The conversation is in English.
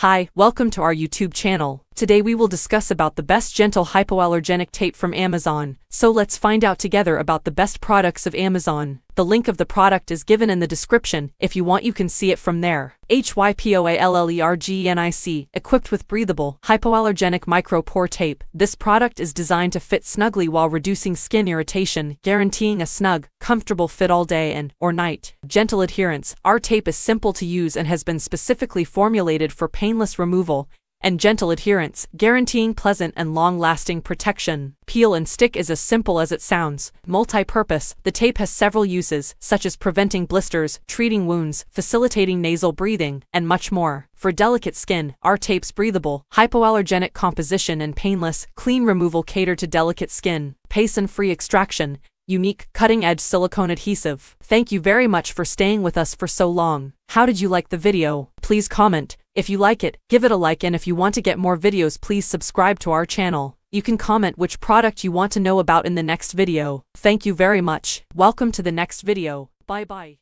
Hi, welcome to our YouTube channel. Today we will discuss about the best gentle hypoallergenic tape from Amazon. So let's find out together about the best products of Amazon. The link of the product is given in the description. If you want you can see it from there. HYPOALLERGENIC, equipped with breathable, hypoallergenic micro-pore tape. This product is designed to fit snugly while reducing skin irritation, guaranteeing a snug, comfortable fit all day and or night. Gentle adherence. Our tape is simple to use and has been specifically formulated for painless removal and gentle adherence, guaranteeing pleasant and long-lasting protection. Peel and stick is as simple as it sounds. Multi-purpose, the tape has several uses, such as preventing blisters, treating wounds, facilitating nasal breathing, and much more. For delicate skin, our tape's breathable, hypoallergenic composition and painless, clean removal cater to delicate skin. Pace and free extraction, unique, cutting-edge silicone adhesive. Thank you very much for staying with us for so long. How did you like the video? Please comment. If you like it, give it a like and if you want to get more videos please subscribe to our channel. You can comment which product you want to know about in the next video. Thank you very much. Welcome to the next video. Bye bye.